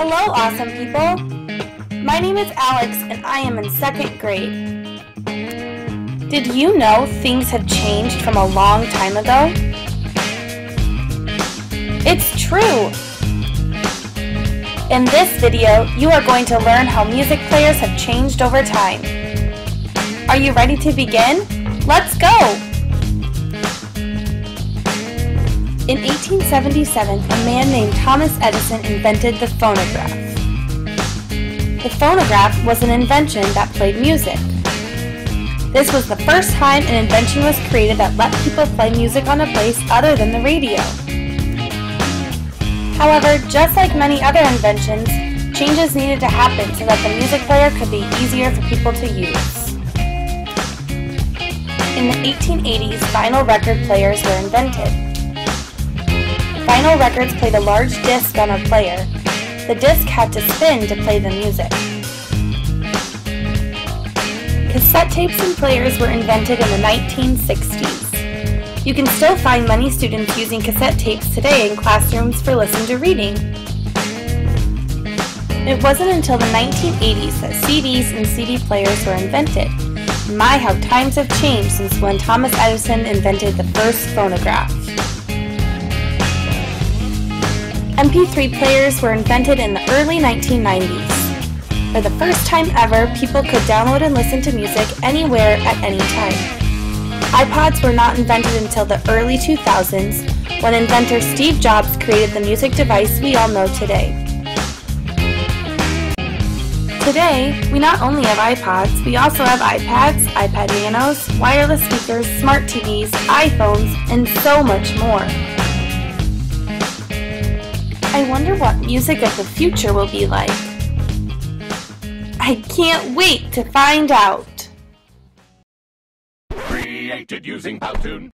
Hello, awesome people! My name is Alex and I am in second grade. Did you know things have changed from a long time ago? It's true! In this video, you are going to learn how music players have changed over time. Are you ready to begin? Let's go! In mm-hmm. 1877, a man named Thomas Edison invented the phonograph. The phonograph was an invention that played music. This was the first time an invention was created that let people play music on a place other than the radio. However, just like many other inventions, changes needed to happen so that the music player could be easier for people to use. In the 1880s, vinyl record players were invented. Vinyl records played a large disc on a player. The disc had to spin to play the music. Cassette tapes and players were invented in the 1960s. You can still find many students using cassette tapes today in classrooms for listen to reading. It wasn't until the 1980s that CDs and CD players were invented. My, how times have changed since when Thomas Edison invented the first phonograph. MP3 players were invented in the early 1990s. For the first time ever, people could download and listen to music anywhere at any time. iPods were not invented until the early 2000s, when inventor Steve Jobs created the music device we all know today. Today, we not only have iPods, we also have iPads, iPad Nanos, wireless speakers, smart TVs, iPhones, and so much more. I wonder what music of the future will be like. I can't wait to find out. Created using Powtoon.